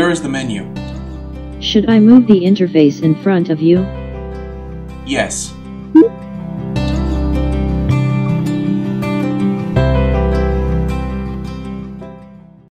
Where is the menu? Should I move the interface in front of you? Yes. Hmm?